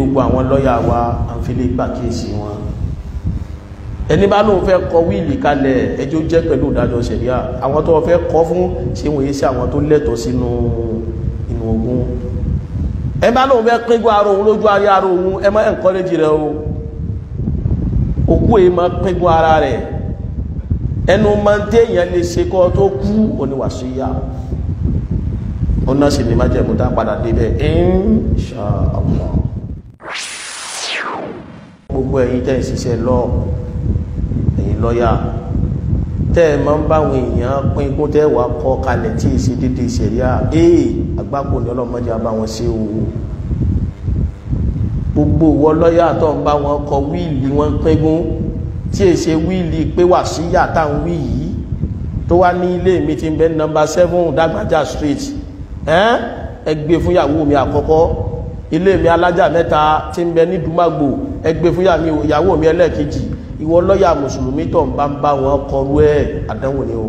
gbogbo àwọn lọ́yà wa à ń fi lè gbà kíyèsí wọn. Ẹni bá lóun fẹ́ kọ wíìlì kalẹ̀ ẹjọ́ jẹ́ pẹ̀lú ìdájọ́ ṣẹ̀ríà. Àwọn tó fẹ́ kọ́ fún ṣé wọ́n yé sí àwọn tó lẹ́tọ̀ọ́ sínú inú ogun ẹ bá lóun fẹ́ pínpín ara òun lójú ayé ara òun ẹ má encourage rẹ o. Òkú èyí máa pínpín ara rẹ. Ẹnu máa ń téèyàn lè ṣe kọ́ tó kú oníwàsíyà ọ̀nà sì ni má jẹ́ mú tá padà débẹ̀ insha Allah gbogbo ẹ̀yin tẹ́ ìṣiṣẹ́ lọ ẹ̀yin lọ́yà. Tẹ́ ẹ máa ń báwọn èèyàn pín kó tẹ́ wàá kọ́ kalẹ̀ tí èsì dídì ìṣẹ̀ríà ee àgbákò ní ọlọ́mọdé bá wọn ṣe o. Gbogbo ìwọ lọ́yà tó ń bá wọn kọ wíìlì wọn pínkún tí èsì wíìlì pé wà síyà tá ń wí yìí tó wá ní ilé mi ti ń bẹ nọ́mbà seven Dàgbàjà street ẹ gbé fún ìyàwó mi àkọ́kọ́ ilé mi alájà mẹ́ta tí ń bẹ ní dùmàgbò ẹgbẹ́ fún ìyàwó mi ẹlẹ́ẹ̀kejì. Ìwọ lọ́yà mùsùlùmí tó ń bá ń bá wọn kọrú ẹ̀. Àdánwò ni o.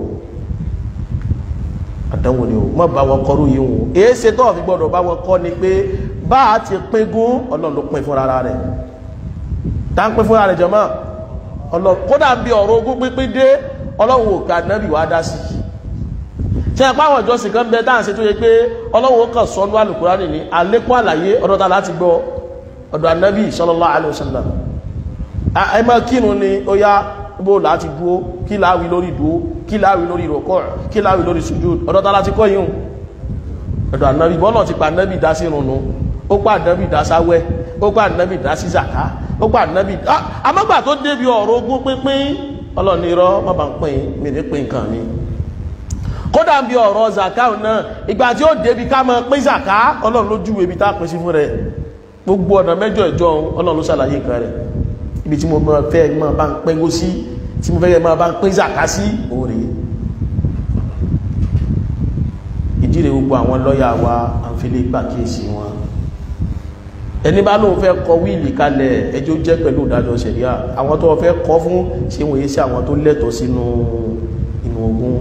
Àdánwò ni o. Má bá wọn kọrú yìí o. Èé ṣe tó fi gbọdọ̀ bá wọn kọ́ ni pé bá a ti pín gún ọlọ́run pín fúnra rẹ̀. Tá ń pín fúnra rẹ̀ jọmọ́ ọlọ́run kódà bí ọ̀rọ̀ ogún pínpín dé ọlọ́run ò ká dá sí. i ṣe ẹ̀pá àwọn ìjọsìn kan bẹ dáhùn sí tó yẹ pé ọlọ́run kan sọ ní Al-Qur'ani ní àlàyé ọ̀dọ̀ láti gbọ́ ọ̀dọ̀ anábì sallallahu alaihi wasallam. Ẹ máa kírun ni ó yá bó láti dúó kí láàwí lórí dúó kí láàwí lórí rọ̀kọ́ kí láàwí lórí sujud ọ̀dọ̀ ta láti kọ́ yíhun ọ̀dọ̀ anábì bọ́lọ̀ ti pa anábì dá sí ìrùnnú ó pa anábì dá sáwẹ́ ó pa anábì dá sí zaka ó pa anábì amọ́gbà tó débi ọ̀rọ̀ ogún pínpín ọlọ́ni irọ́ má kódà ń bí ọ̀rọ̀ zaka náà ìgbà tí ó débi ká mọ́ pín zaka ọlọ́run ló júwe ibi tá a pín sí fún rẹ̀. Gbogbo ọ̀nà mẹ́jọ ìjọ ọlọ́run ló ṣàlàyé nǹkan rẹ̀. Ibi tí mo mọ́ fẹ́ mọ́ bá ń pín sí tí mo fẹ́ mọ́ bá ń pín zaka sí òòrè ìdíre gbogbo àwọn lọ́yà wa à ń fi lè gbà kíyèsí wọn. Ẹni bá lóun fẹ́ kọ wíìlì kalẹ̀ ẹjọ́ jẹ́ pẹ̀lú ìdájọ́ ṣẹ̀ríà. Àwọn tó fẹ́ kọ́ fún ṣé yé sí àwọn tó lẹ́tọ̀ọ́ sínú inú ogun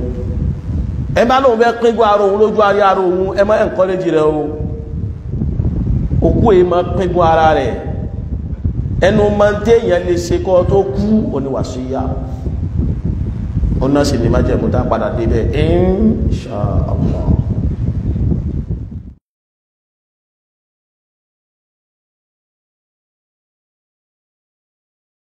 ẹ bá lóun fẹ́ pín ara òun lójú ayé ara òun ẹ má encourage rẹ o. Òkú èyí máa pín gbọ́ ara rẹ̀. Ẹnu máa ń téèyàn lè ṣe kọ́ tó kú oníwàsíyà ọ̀nà sì ni má jẹ́ mú tá padà débẹ̀ insha Allah